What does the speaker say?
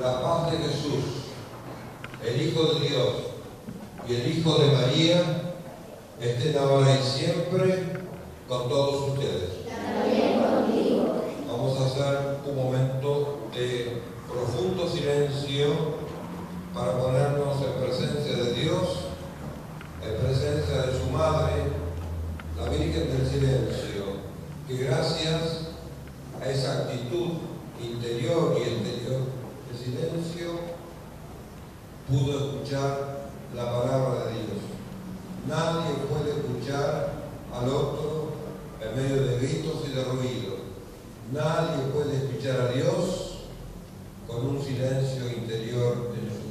la paz de Jesús, el Hijo de Dios y el Hijo de María, estén ahora y siempre con todos ustedes. Vamos a hacer un momento de profundo silencio para ponernos en presencia de Dios, en presencia de su Madre, la Virgen del Silencio, que gracias a esa actitud interior y exterior silencio pudo escuchar la palabra de Dios. Nadie puede escuchar al otro en medio de gritos y de ruidos. Nadie puede escuchar a Dios con un silencio interior en su